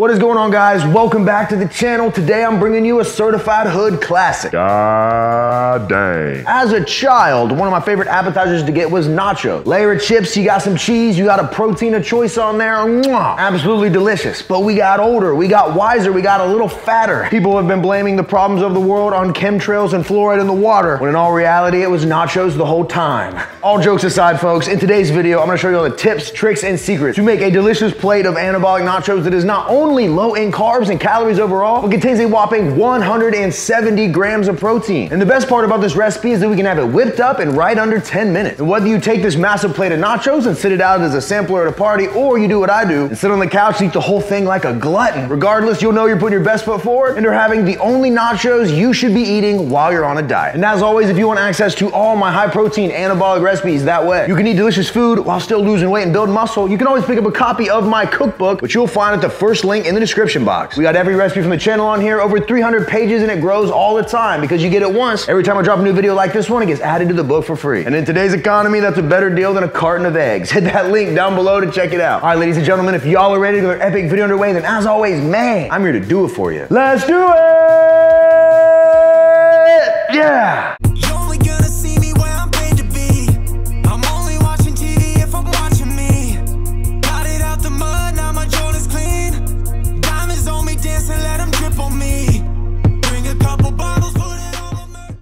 What is going on guys? Welcome back to the channel. Today I'm bringing you a certified hood classic. God dang. As a child, one of my favorite appetizers to get was nacho. Layer of chips, you got some cheese, you got a protein of choice on there. Mwah! Absolutely delicious. But we got older, we got wiser, we got a little fatter. People have been blaming the problems of the world on chemtrails and fluoride in the water, when in all reality it was nachos the whole time. All jokes aside folks, in today's video I'm gonna show you all the tips, tricks, and secrets to make a delicious plate of anabolic nachos that is not only only low in carbs and calories overall, but contains a whopping 170 grams of protein. And the best part about this recipe is that we can have it whipped up in right under 10 minutes. And whether you take this massive plate of nachos and sit it out as a sampler at a party, or you do what I do and sit on the couch and eat the whole thing like a glutton, regardless, you'll know you're putting your best foot forward and are having the only nachos you should be eating while you're on a diet. And as always, if you want access to all my high protein anabolic recipes that way, you can eat delicious food while still losing weight and build muscle, you can always pick up a copy of my cookbook, which you'll find at the first link link in the description box. We got every recipe from the channel on here, over 300 pages, and it grows all the time because you get it once. Every time I drop a new video like this one, it gets added to the book for free. And in today's economy, that's a better deal than a carton of eggs. Hit that link down below to check it out. All right, ladies and gentlemen, if y'all are ready to get an epic video underway, then as always, man, I'm here to do it for you. Let's do it! Yeah!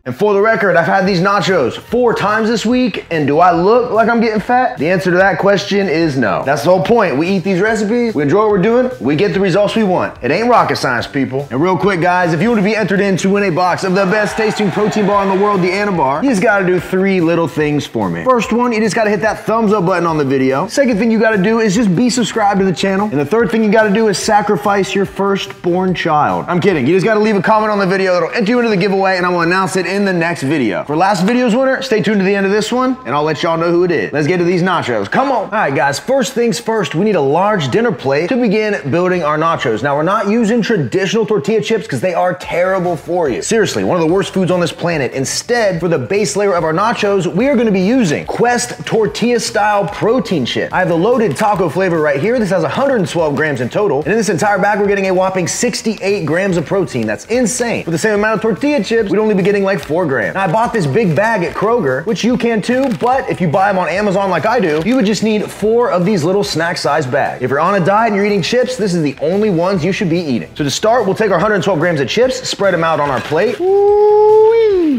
And for the record, I've had these nachos four times this week, and do I look like I'm getting fat? The answer to that question is no. That's the whole point. We eat these recipes, we enjoy what we're doing, we get the results we want. It ain't rocket science, people. And real quick, guys, if you want to be entered in to win a box of the best tasting protein bar in the world, the Anabar, you just gotta do three little things for me. First one, you just gotta hit that thumbs up button on the video. Second thing you gotta do is just be subscribed to the channel. And the third thing you gotta do is sacrifice your firstborn child. I'm kidding. You just gotta leave a comment on the video that'll enter you into the giveaway, and I'm gonna announce it in in the next video. For last video's winner, stay tuned to the end of this one, and I'll let y'all know who it is. Let's get to these nachos. Come on. All right, guys, first things first, we need a large dinner plate to begin building our nachos. Now, we're not using traditional tortilla chips because they are terrible for you. Seriously, one of the worst foods on this planet. Instead, for the base layer of our nachos, we are gonna be using Quest tortilla style protein chip. I have the loaded taco flavor right here. This has 112 grams in total. And in this entire bag, we're getting a whopping 68 grams of protein. That's insane. For the same amount of tortilla chips, we'd only be getting like four grams. Now, I bought this big bag at Kroger, which you can too, but if you buy them on Amazon like I do, you would just need four of these little snack size bags. If you're on a diet and you're eating chips, this is the only ones you should be eating. So to start, we'll take our 112 grams of chips, spread them out on our plate.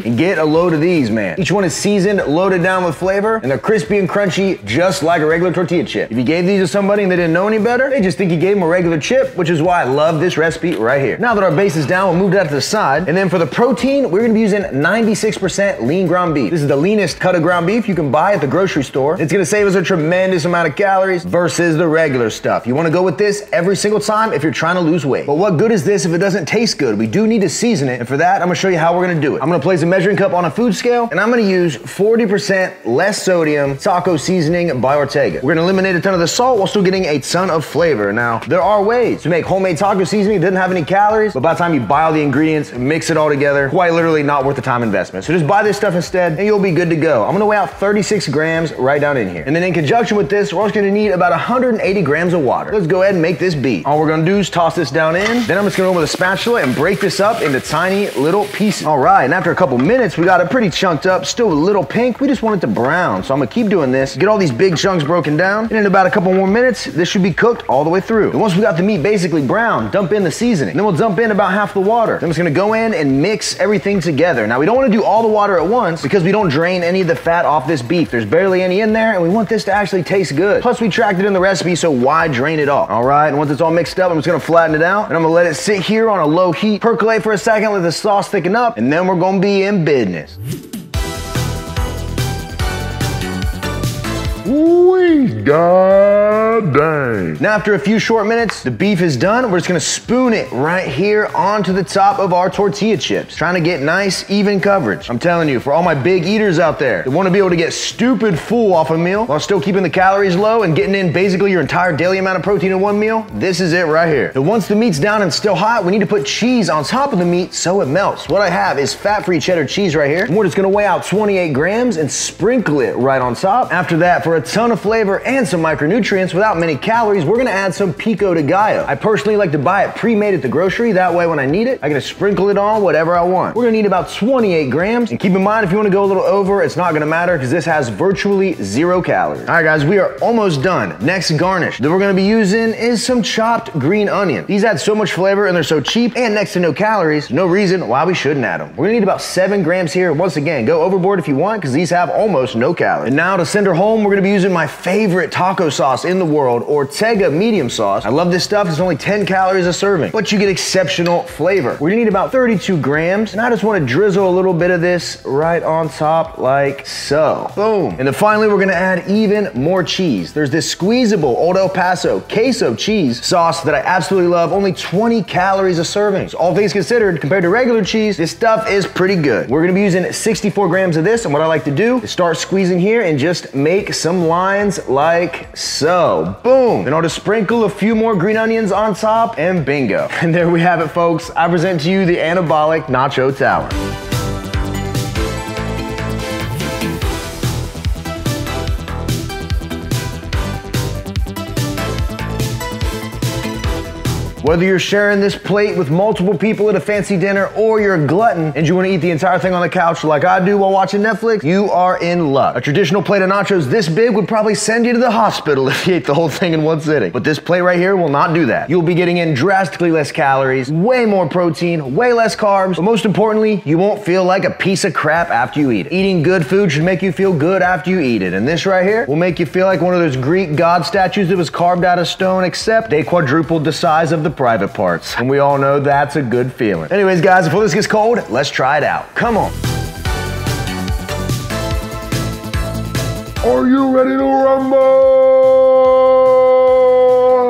and get a load of these, man. Each one is seasoned, loaded down with flavor, and they're crispy and crunchy, just like a regular tortilla chip. If you gave these to somebody and they didn't know any better, they just think you gave them a regular chip, which is why I love this recipe right here. Now that our base is down, we'll move that to the side. And then for the protein, we're gonna be using 96 96% lean ground beef. This is the leanest cut of ground beef you can buy at the grocery store. It's gonna save us a tremendous amount of calories versus the regular stuff. You wanna go with this every single time if you're trying to lose weight. But what good is this if it doesn't taste good? We do need to season it, and for that, I'm gonna show you how we're gonna do it. I'm gonna place a measuring cup on a food scale, and I'm gonna use 40% less sodium taco seasoning by Ortega. We're gonna eliminate a ton of the salt while still getting a ton of flavor. Now, there are ways to make homemade taco seasoning that doesn't have any calories, but by the time you buy all the ingredients, mix it all together, quite literally not worth the time investment investment. So just buy this stuff instead and you'll be good to go. I'm gonna weigh out 36 grams right down in here. And then in conjunction with this, we're also gonna need about 180 grams of water. Let's go ahead and make this beat. All we're gonna do is toss this down in. Then I'm just gonna go with a spatula and break this up into tiny little pieces. All right, and after a couple minutes, we got it pretty chunked up, still a little pink. We just want it to brown. So I'm gonna keep doing this, get all these big chunks broken down. And in about a couple more minutes, this should be cooked all the way through. And once we got the meat basically brown, dump in the seasoning. Then we'll dump in about half the water. Then I'm just gonna go in and mix everything together. Now we don't wanna do all the water at once because we don't drain any of the fat off this beef. There's barely any in there and we want this to actually taste good. Plus we tracked it in the recipe, so why drain it off? All right, and once it's all mixed up, I'm just gonna flatten it out and I'm gonna let it sit here on a low heat, percolate for a second, let the sauce thicken up, and then we're gonna be in business. Ooh, God dang. Now after a few short minutes, the beef is done. We're just gonna spoon it right here onto the top of our tortilla chips. Trying to get nice, even coverage. I'm telling you, for all my big eaters out there that wanna be able to get stupid full off a meal while still keeping the calories low and getting in basically your entire daily amount of protein in one meal, this is it right here. And once the meat's down and still hot, we need to put cheese on top of the meat so it melts. What I have is fat-free cheddar cheese right here. And we're just gonna weigh out 28 grams and sprinkle it right on top. After that, for a ton of flavor and some micronutrients without many calories, we're gonna add some pico de gallo. I personally like to buy it pre-made at the grocery, that way when I need it, I can sprinkle it on whatever I want. We're gonna need about 28 grams, and keep in mind if you wanna go a little over, it's not gonna matter because this has virtually zero calories. All right guys, we are almost done. Next garnish that we're gonna be using is some chopped green onion. These add so much flavor and they're so cheap and next to no calories, no reason why we shouldn't add them. We're gonna need about seven grams here. Once again, go overboard if you want because these have almost no calories. And now to send her home, we're gonna be using my favorite taco sauce in the world, Ortega medium sauce. I love this stuff, it's only 10 calories a serving, but you get exceptional flavor. We're gonna need about 32 grams, and I just wanna drizzle a little bit of this right on top like so. Boom. And then finally, we're gonna add even more cheese. There's this squeezable Old El Paso queso cheese sauce that I absolutely love, only 20 calories a serving. So all things considered, compared to regular cheese, this stuff is pretty good. We're gonna be using 64 grams of this, and what I like to do is start squeezing here and just make some lines like so. Boom. Then I'll just sprinkle a few more green onions on top, and bingo. And there we have it, folks. I present to you the Anabolic Nacho Tower. Whether you're sharing this plate with multiple people at a fancy dinner or you're a glutton and you want to eat the entire thing on the couch like I do while watching Netflix, you are in luck. A traditional plate of nachos this big would probably send you to the hospital if you ate the whole thing in one sitting. But this plate right here will not do that. You'll be getting in drastically less calories, way more protein, way less carbs, but most importantly, you won't feel like a piece of crap after you eat it. Eating good food should make you feel good after you eat it. And this right here will make you feel like one of those Greek god statues that was carved out of stone, except they quadrupled the size of the private parts. And we all know that's a good feeling. Anyways, guys, before this gets cold, let's try it out. Come on. Are you ready to rumble?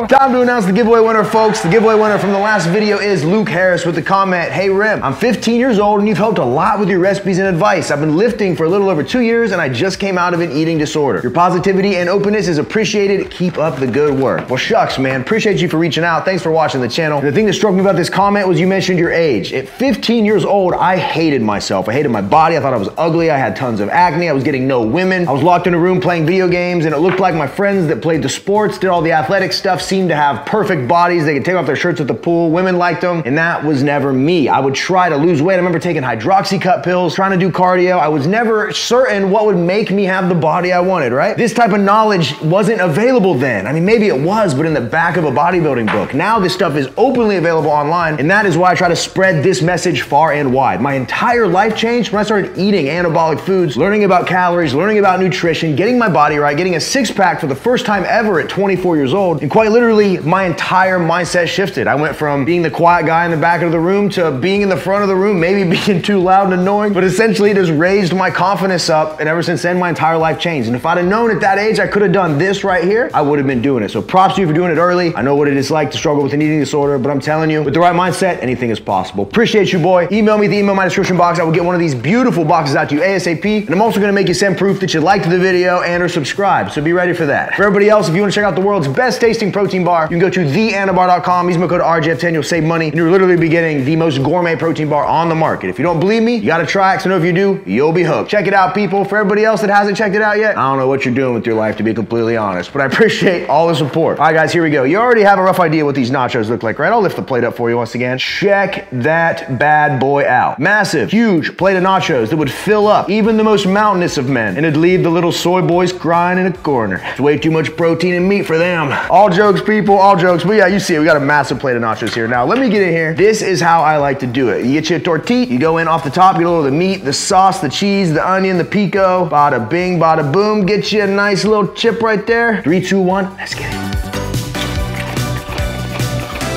Time to announce the giveaway winner, folks. The giveaway winner from the last video is Luke Harris with the comment, Hey Rim, I'm 15 years old and you've helped a lot with your recipes and advice. I've been lifting for a little over two years and I just came out of an eating disorder. Your positivity and openness is appreciated. Keep up the good work. Well, shucks, man. Appreciate you for reaching out. Thanks for watching the channel. And the thing that struck me about this comment was you mentioned your age. At 15 years old, I hated myself. I hated my body. I thought I was ugly. I had tons of acne. I was getting no women. I was locked in a room playing video games and it looked like my friends that played the sports, did all the athletic stuff, seemed to have perfect bodies. They could take off their shirts at the pool. Women liked them. And that was never me. I would try to lose weight. I remember taking hydroxycut pills, trying to do cardio. I was never certain what would make me have the body I wanted, right? This type of knowledge wasn't available then. I mean, maybe it was, but in the back of a bodybuilding book. Now this stuff is openly available online. And that is why I try to spread this message far and wide. My entire life changed when I started eating anabolic foods, learning about calories, learning about nutrition, getting my body right, getting a six pack for the first time ever at 24 years old. And quite literally, my entire mindset shifted. I went from being the quiet guy in the back of the room to being in the front of the room, maybe being too loud and annoying, but essentially it just raised my confidence up. And ever since then, my entire life changed. And if I'd have known at that age I could have done this right here, I would have been doing it. So props to you for doing it early. I know what it is like to struggle with an eating disorder, but I'm telling you, with the right mindset, anything is possible. Appreciate you, boy. Email me the email in my description box. I will get one of these beautiful boxes out to you ASAP. And I'm also gonna make you send proof that you liked the video and or subscribe. So be ready for that. For everybody else, if you wanna check out the world's best tasting protein bar, you can go to theanabar.com. Use my code RJF10, you'll save money, and you'll literally be getting the most gourmet protein bar on the market. If you don't believe me, you gotta try it, I know if you do, you'll be hooked. Check it out, people. For everybody else that hasn't checked it out yet, I don't know what you're doing with your life, to be completely honest, but I appreciate all the support. All right, guys, here we go. You already have a rough idea what these nachos look like, right? I'll lift the plate up for you once again. Check that bad boy out. Massive, huge plate of nachos that would fill up even the most mountainous of men, and it'd leave the little soy boys crying in a corner. It's way too much protein and meat for them. All jokes, people, all jokes. But yeah, you see it. We got a massive plate of nachos here. Now, let me get in here. This is how I like to do it. You get you a tortilla, you go in off the top, you get a little of the meat, the sauce, the cheese, the onion, the pico. Bada bing, bada boom. Get you a nice little chip right there. Three, two, one. Let's get it.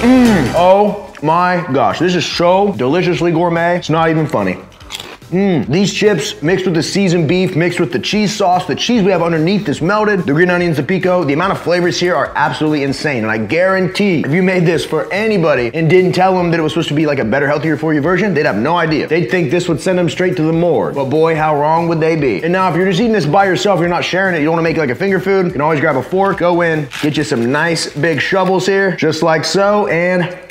Mmm. Oh my gosh. This is so deliciously gourmet. It's not even funny. Mmm, these chips mixed with the seasoned beef, mixed with the cheese sauce, the cheese we have underneath is melted, the green onions, the pico, the amount of flavors here are absolutely insane. And I guarantee if you made this for anybody and didn't tell them that it was supposed to be like a better, healthier for you version, they'd have no idea. They'd think this would send them straight to the morgue. But boy, how wrong would they be? And now if you're just eating this by yourself, you're not sharing it, you don't wanna make it like a finger food, you can always grab a fork, go in, get you some nice big shovels here, just like so, and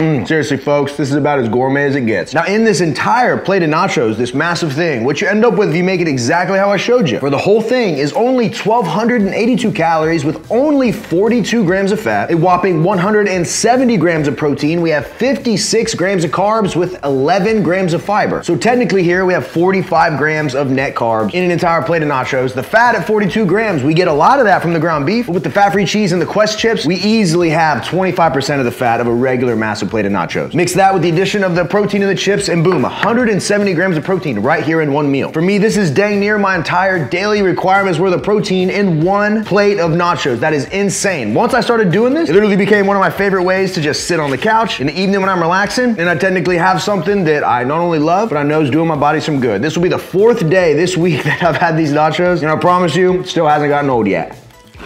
Mm, seriously, folks, this is about as gourmet as it gets. Now, in this entire plate of nachos, this massive thing, what you end up with if you make it exactly how I showed you, for the whole thing is only 1,282 calories with only 42 grams of fat, a whopping 170 grams of protein. We have 56 grams of carbs with 11 grams of fiber. So technically here we have 45 grams of net carbs in an entire plate of nachos. The fat at 42 grams, we get a lot of that from the ground beef, but with the fat-free cheese and the Quest chips, we easily have 25% of the fat of a regular massive plate of nachos. Mix that with the addition of the protein in the chips and boom, 170 grams of protein right here in one meal. For me, this is dang near my entire daily requirements worth of protein in one plate of nachos. That is insane. Once I started doing this, it literally became one of my favorite ways to just sit on the couch in the evening when I'm relaxing and I technically have something that I not only love, but I know is doing my body some good. This will be the fourth day this week that I've had these nachos and I promise you, still hasn't gotten old yet.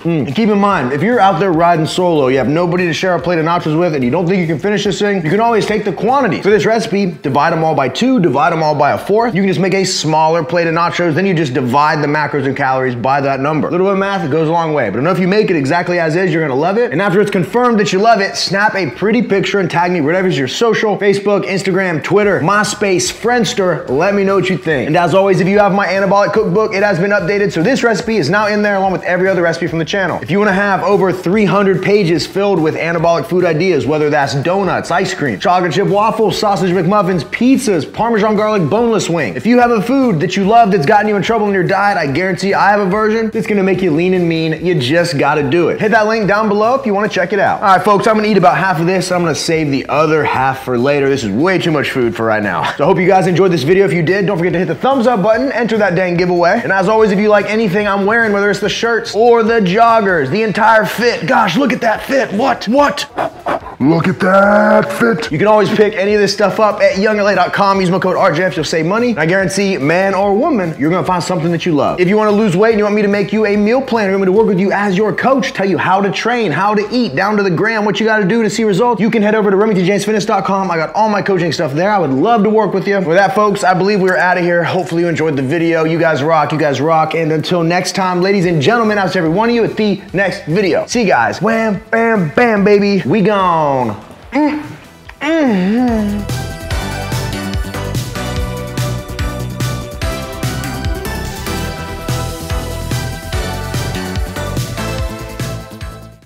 Mm. And keep in mind, if you're out there riding solo, you have nobody to share a plate of nachos with, and you don't think you can finish this thing, you can always take the quantity. For this recipe, divide them all by two, divide them all by a fourth. You can just make a smaller plate of nachos, then you just divide the macros and calories by that number. A little bit of math, it goes a long way. But I know if you make it exactly as is, you're gonna love it. And after it's confirmed that you love it, snap a pretty picture and tag me whatever's your social, Facebook, Instagram, Twitter, MySpace, Friendster. Let me know what you think. And as always, if you have my anabolic cookbook, it has been updated. So this recipe is now in there along with every other recipe from the channel. If you wanna have over 300 pages filled with anabolic food ideas, whether that's donuts, ice cream, chocolate chip waffles, sausage McMuffins, pizzas, Parmesan garlic boneless wing. If you have a food that you love that's gotten you in trouble in your diet, I guarantee I have a version that's gonna make you lean and mean. You just gotta do it. Hit that link down below if you wanna check it out. All right, folks, I'm gonna eat about half of this. I'm gonna save the other half for later. This is way too much food for right now. So I hope you guys enjoyed this video. If you did, don't forget to hit the thumbs up button, enter that dang giveaway. And as always, if you like anything I'm wearing, whether it's the shirts or the joggers, the entire fit. Gosh, look at that fit. What? What? Look at that fit. You can always pick any of this stuff up at youngla.com. Use my code RJF, you'll save money. And I guarantee, man or woman, you're gonna find something that you love. If you wanna lose weight and you want me to make you a meal plan, you want me to work with you as your coach, tell you how to train, how to eat, down to the gram, what you gotta do to see results, you can head over to RemingtonJamesFitness.com. I got all my coaching stuff there. I would love to work with you. With that, folks, I believe we're out of here. Hopefully you enjoyed the video. You guys rock, you guys rock. And until next time, ladies and gentlemen, I'll see every one of you at the next video. See you guys. Wham, bam, bam, baby. We gone. Mm. Mm -hmm.